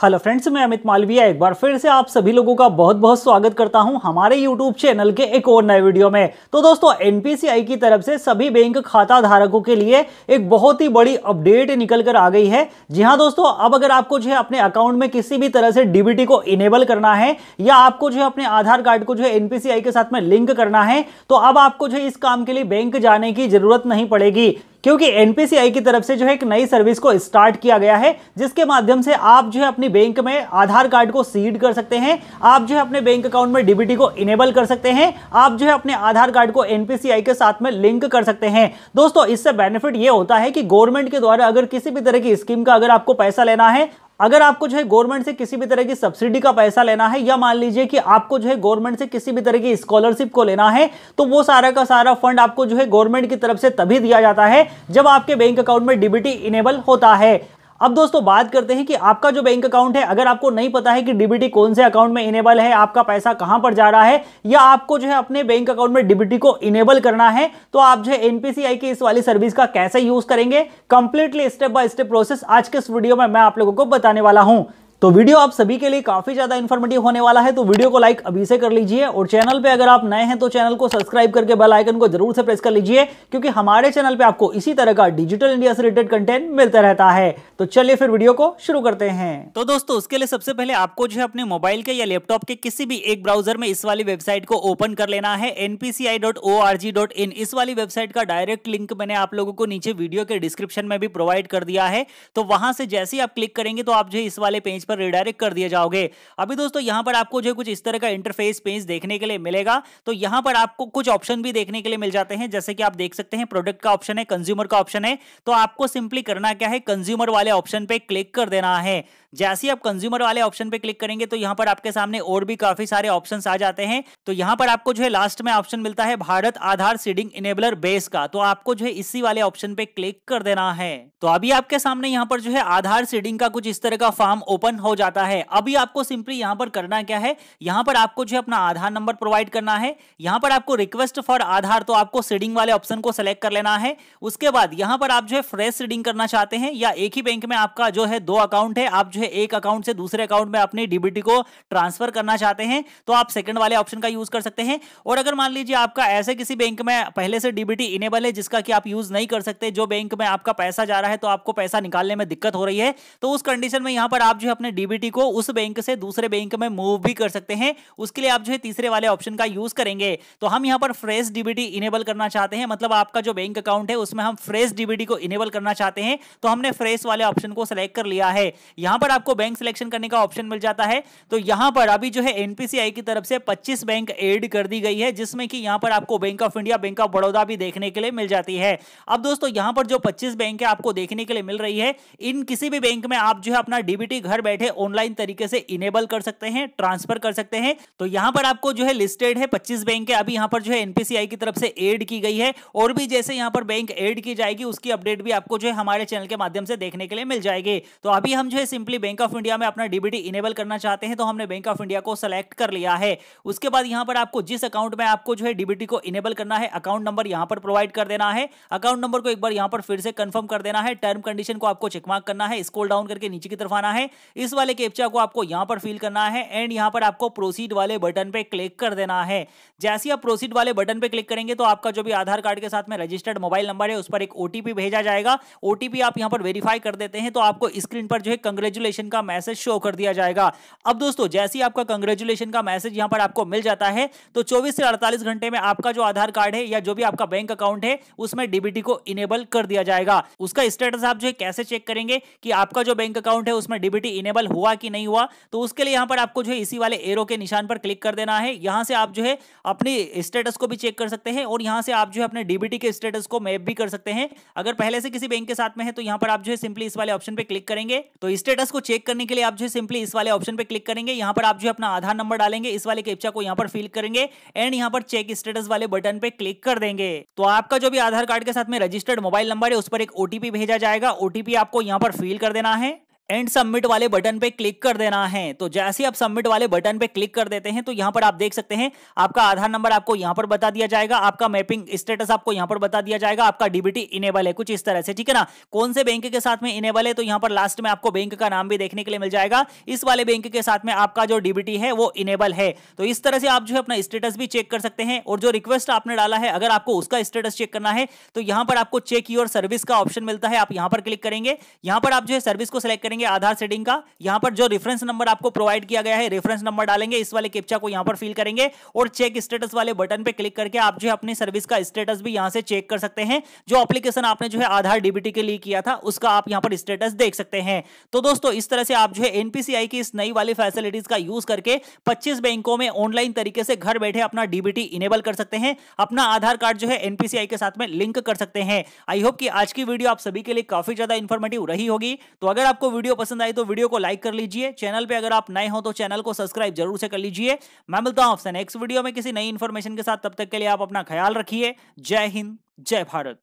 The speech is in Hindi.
हेलो फ्रेंड्स, मैं अमित मालविया एक बार फिर से आप सभी लोगों का बहुत बहुत स्वागत करता हूँ हमारे यूट्यूब चैनल के एक और नए वीडियो में। तो दोस्तों एनपीसीआई की तरफ़ से सभी बैंक खाता धारकों के लिए एक बहुत ही बड़ी अपडेट निकल कर आ गई है। जी हाँ दोस्तों, अब अगर आपको जो है अपने अकाउंट में किसी भी तरह से डीबीटी को इनेबल करना है, या आपको जो है अपने आधार कार्ड को जो है एनपीसीआई के साथ में लिंक करना है तो अब आपको जो है इस काम के लिए बैंक जाने की ज़रूरत नहीं पड़ेगी। क्योंकि एनपीसीआई की तरफ़ से जो है एक नई सर्विस को स्टार्ट किया गया है, जिसके माध्यम से आप जो है अपनी बैंक में आधार कार्ड को सीड कर सकते हैं, आप जो है अपने बैंक अकाउंट में डीबीटी को इनेबल कर सकते हैं, आप जो है अपने आधार कार्ड को एनपीसीआई के साथ में लिंक कर सकते हैं। दोस्तों, इससे बेनिफिट ये होता है कि गवर्नमेंट के द्वारा अगर किसी भी तरह की स्कीम का अगर आपको पैसा लेना है अगर आपको जो है गवर्नमेंट से किसी भी तरह की सब्सिडी का पैसा लेना है, या मान लीजिए कि आपको जो है गवर्नमेंट से किसी भी तरह की स्कॉलरशिप को लेना है तो वो सारा का सारा फंड आपको जो है गवर्नमेंट की तरफ़ से तभी दिया जाता है जब आपके बैंक अकाउंट में डीबीटी इनेबल होता है। अब दोस्तों, बात करते हैं कि आपका जो बैंक अकाउंट है, अगर आपको नहीं पता है कि डीबीटी कौन से अकाउंट में इनेबल है, आपका पैसा कहाँ पर जा रहा है, या आपको जो है अपने बैंक अकाउंट में डीबीटी को इनेबल करना है तो आप जो है एनपीसीआई की इस वाली सर्विस का कैसे यूज़ करेंगे? Completely step by step process आज के इस वीडियो में मैं आप लोगों को बताने वाला हूँ। तो वीडियो आप सभी के लिए काफ़ी ज़्यादा इन्फॉर्मेटिव होने वाला है तो वीडियो को लाइक अभी से कर लीजिए और चैनल पे अगर आप नए हैं तो चैनल को सब्सक्राइब करके बेल आइकन को ज़रूर से प्रेस कर लीजिए, क्योंकि हमारे चैनल पे आपको इसी तरह का डिजिटल इंडिया से रिलेटेड कंटेंट मिलता रहता है। तो चलिए फिर वीडियो को शुरू करते हैं। तो दोस्तों, उसके लिए सबसे पहले आपको जो है अपने मोबाइल के या लैपटॉप के किसी भी एक ब्राउज़र में इस वाली वेबसाइट को ओपन कर लेना है, npci.org.in इस वाली वेबसाइट का डायरेक्ट लिंक मैंने आप लोगों को नीचे वीडियो के डिस्क्रिप्शन में भी प्रोवाइड कर दिया है। तो वहाँ से जैसे ही आप क्लिक करेंगे तो आप जो है इस वाले पेज पर रिडायरेक्ट कर दिए जाओगे। अभी दोस्तों, यहाँ पर आपको जो कुछ इस तरह का इंटरफेस पेज देखने के लिए मिलेगा। तो यहाँ पर आपको कुछ ऑप्शन भी देखने के लिए मिल जाते हैं। जैसे कि आप देख सकते हैं प्रोडक्ट का ऑप्शन है कंज्यूमर का ऑप्शन है। तो आपको सिंपली करना क्या है? कंज्यूमर वाले ऑप्शन पे क्लिक कर देना है। जैसे ही आप कंज्यूमर वाले ऑप्शन पे क्लिक करेंगे तो यहाँ पर आपके सामने और भी काफ़ी सारे ऑप्शंस आ जाते हैं। तो यहाँ पर आपको जो है लास्ट में ऑप्शन मिलता है Bharat Aadhaar seeding enabler base का। तो आपको जो है इसी वाले ऑप्शन पे क्लिक कर देना है। तो अभी आपके सामने यहाँ पर जो है आधार सीडिंग का कुछ इस तरह का फॉर्म ओपन हो जाता है। अभी आपको सिंपली यहाँ पर करना क्या है? यहाँ पर आपको जो है अपना आधार नंबर प्रोवाइड करना है। यहाँ पर आपको रिक्वेस्ट फॉर आधार तो आपको सीडिंग वाले ऑप्शन को सिलेक्ट कर लेना है। उसके बाद यहाँ पर आप जो है फ्रेश सीडिंग करना चाहते हैं, या एक ही बैंक में आपका जो है दो अकाउंट है, आप जो है एक अकाउंट से दूसरे अकाउंट में अपनी डीबीटी को ट्रांसफ़र करना चाहते हैं तो आप सेकंड वाले ऑप्शन का यूज़ कर सकते हैं। और अगर मान लीजिए आपका ऐसे किसी बैंक में पहले से डीबीटी इनेबल है, जिसका कि आप यूज़ नहीं कर सकते, जो बैंक में आपका पैसा जा रहा है तो आपको पैसा निकालने में दिक्कत हो रही है तो उस कंडीशन में यहाँ पर आप जो है अपने डीबीटी को उस बैंक से दूसरे बैंक में मूव भी कर सकते हैं। उसके लिए आप जो है तीसरे वाले ऑप्शन का यूज़ करेंगे। तो हम यहाँ पर फ्रेश डीबीटी इनेबल करना चाहते हैं मतलब आपका जो बैंक अकाउंट है, उसमें हम फ्रेश डीबीटी को इनेबल करना चाहते हैं तो हमने फ्रेश वाले ऑप्शन को सिलेक्ट कर लिया है। यहाँ पर आपको बैंक सिलेक्शन करने का ऑप्शन मिल जाता है। तो यहाँ पर अभी जो है एनपीसीआई की तरफ़ से 25 बैंक एड कर दी गई है, जिसमें कि यहाँ पर आपको Bank of India Bank of Baroda भी देखने के लिए मिल जाती है। अब दोस्तों, यहाँ पर जो 25 बैंक है, आपको देखने के लिए मिल रही है। इन किसी भी बैंक में आप जो है अपना डीबीटी घर बैठे ऑनलाइन तरीके से इनेबल कर सकते हैं ट्रांसफ़र कर सकते हैं। तो यहाँ पर आपको जो है लिस्टेड है पच्चीस बैंक है। अभी यहाँ पर जो है एनपीसीआई की तरफ़ से एड की गई है। और भी जैसे यहाँ पर बैंक एड की जाएगी, उसकी अपडेट भी आपको जो है हमारे चैनल के माध्यम से देखने के लिए मिल जाएगी। तो अभी हम जो है सिंपली बैंक ऑफ़ इंडिया में अपना डीबीटी इनेबल करना चाहते हैं तो हमने बैंक ऑफ़ इंडिया को सेलेक्ट कर लिया है। उसके बाद यहाँ पर आपको जिस अकाउंट में आपको जो है डीबीटी को इनेबल करना है अकाउंट नंबर यहाँ पर प्रोवाइड कर देना है। अकाउंट नंबर को एक बार यहाँ पर फिर से कंफर्म कर देना है। टर्म कंडीशन को आपको चेकमार्क करना है स्कोल डाउन करके नीचे की तरफ़ आना है। इस वाले कैप्चा को आपको यहाँ पर फिल करना है एंड यहाँ पर आपको प्रोसीड वाले बटन पे क्लिक कर देना है। जैसे आप प्रोसीड वाले बटन पे क्लिक करेंगे तो आपका जो भी आधार कार्ड के साथ में रजिस्टर्ड मोबाइल नंबर है, उस पर एक ओटीपी भेजा जाएगा। ओटीपी आप यहाँ पर वेरीफाई कर देते हैं तो आपको स्क्रीन पर जो है कंग्रेचुलेशन का मैसेज शो कर दिया जाएगा। अब दोस्तों, जैसे ही आपका कंग्रेचुलेशन का मैसेज यहाँ पर आपको मिल जाता है तो 24 से 48 घंटे में आपका जो आधार कार्ड है या जो भी आपका बैंक अकाउंट है, उसमें डीबीटी को इनेबल कर दिया जाएगा। उसका स्टेटस आप जो है कैसे चेक करेंगे कि आपका जो बैंक अकाउंट है, उसमें डीबीटी इनेबल हुआ कि नहीं हुआ? तो उसके लिए यहाँ पर आपको जो है इसी वाले एरो के निशान पर क्लिक कर देना है। यहाँ से आप जो है अपनी स्टेटस को भी चेक कर सकते हैं और यहाँ से आप जो है अपने डीबीटी के स्टेटस को मैप भी कर सकते हैं। अगर पहले से किसी बैंक के साथ में है तो यहाँ पर आप जो है सिंपली इस वाले ऑप्शन पे क्लिक करेंगे तो स्टेटस को चेक करने के लिए आप जो है सिंपली इस वाले ऑप्शन पे क्लिक करेंगे। यहाँ पर आप जो अपना आधार नंबर डालेंगे, इस वाले कैप्चा को यहाँ पर फिल करेंगे एंड यहाँ पर चेक स्टेटस वाले बटन पे क्लिक कर देंगे। तो आपका जो भी आधार कार्ड के साथ में रजिस्टर्ड मोबाइल नंबर है, उस पर एक ओटीपी भेजा जाएगा। ओटीपी आपको यहाँ पर फिल कर देना है। एंड सबमिट वाले बटन पे क्लिक कर देना है। तो जैसे आप सबमिट वाले बटन पे क्लिक कर देते हैं तो यहाँ पर आप देख सकते हैं, आपका आधार नंबर आपको यहाँ पर बता दिया जाएगा, आपका मैपिंग स्टेटस आपको यहाँ पर बता दिया जाएगा, आपका डीबीटी इनेबल है, कुछ इस तरह से, ठीक है ना? कौन से बैंक के साथ में इनेबल है तो यहाँ पर लास्ट में आपको बैंक का नाम भी देखने के लिए मिल जाएगा। इस वाले बैंक के साथ में आपका जो डीबीटी है, वो इनेबल है। तो इस तरह से आप जो है अपना स्टेटस भी चेक कर सकते हैं, और जो रिक्वेस्ट आपने डाला है, अगर आपको उसका स्टेटस चेक करना है तो यहाँ पर आपको चेक योर सर्विस का ऑप्शन मिलता है, आप यहाँ पर क्लिक करेंगे। यहाँ पर आप जो है सर्विस को सिलेक्ट करेंगे आधार सेटिंग का। यहाँ पर जो रेफरेंस नंबर आपको प्रोवाइड किया गया है रेफरेंस नंबर डालेंगे। इस वाले कैप्चा को यहाँ पर फिल करेंगे और चेक स्टेटस वाले बटन पे क्लिक करके आप जो है अपनी सर्विस का स्टेटस भी यहाँ से चेक कर सकते हैं। जो एप्लीकेशन आपने जो है आधार डीबीटी के लिए किया था, उसका आप यहाँ पर स्टेटस देख सकते हैं। तो दोस्तों, इस तरह से आप जो है एनपीसीआई की इस नई वाली फैसिलिटीज़ का यूज़ करके 25 बैंकों में ऑनलाइन तरीके से घर बैठे अपना डीबीटी इनेबल कर सकते हैं। अपना आधार कार्ड जो है एनपीसीआई के साथ में लिंक कर सकते हैं। आई होप कि आज की वीडियो आप सभी के लिए काफ़ी ज़्यादा इंफॉर्मेटिव रही होगी। तो अगर आपको वीडियो पसंद आई तो वीडियो को लाइक कर लीजिए। चैनल पे अगर आप नए हो तो चैनल को सब्सक्राइब ज़रूर से कर लीजिए। मैं मिलता हूँ आपसे नेक्स्ट वीडियो में किसी नई इन्फॉर्मेशन के साथ। तब तक के लिए आप अपना ख्याल रखिए। जय हिंद, जय भारत।